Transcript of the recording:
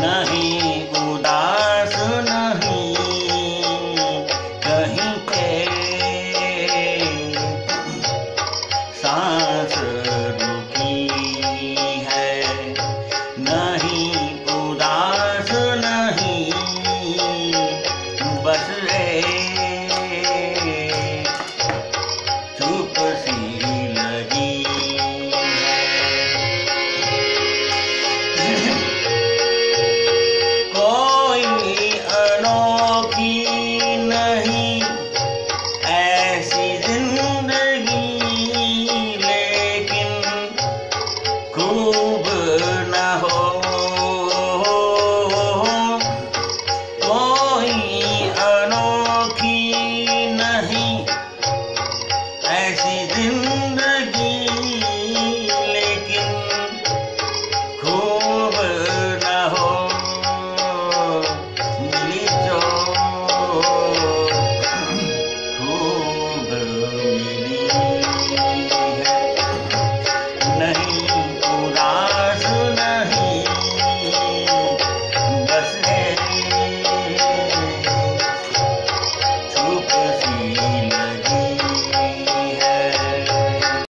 नहीं उदास नहीं कहीं पे सांस रुकी है। नहीं उदास नहीं बस Globo.